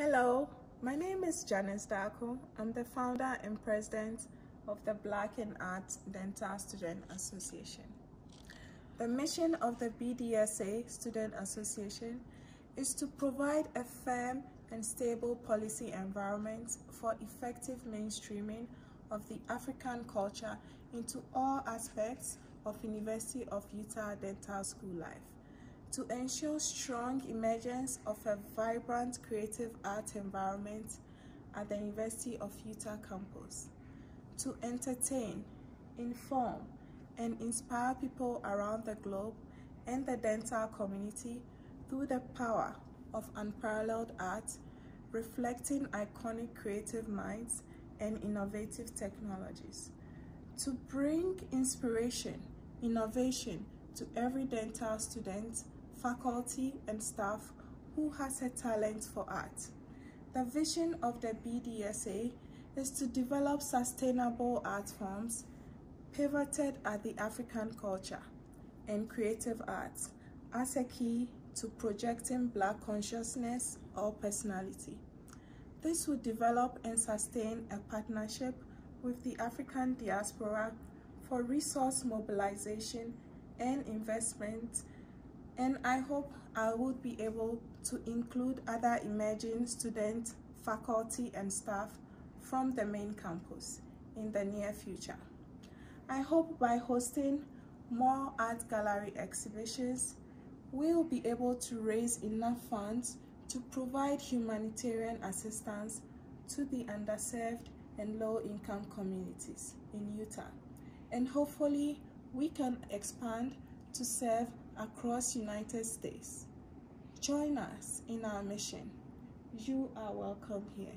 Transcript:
Hello, my name is Janice Darko. I'm the founder and president of the Black and Art Dental Student Association. The mission of the BDSA Student Association is to provide a firm and stable policy environment for effective mainstreaming of the African culture into all aspects of University of Utah Dental School life to ensure strong emergence of a vibrant creative art environment at the University of Utah campus, to entertain, inform, and inspire people around the globe and the dental community through the power of unparalleled art, reflecting iconic creative minds and innovative technologies, to bring inspiration, innovation to every dental student faculty, and staff who has a talent for art. The vision of the BDSA is to develop sustainable art forms pivoted at the African culture and creative arts as a key to projecting Black consciousness or personality. This would develop and sustain a partnership with the African diaspora for resource mobilization and investment and I hope I would be able to include other emerging students, faculty, and staff from the main campus in the near future. I hope by hosting more art gallery exhibitions, we'll be able to raise enough funds to provide humanitarian assistance to the underserved and low-income communities in Utah. And hopefully, we can expand to serve across United States. Join us in our mission. You are welcome here.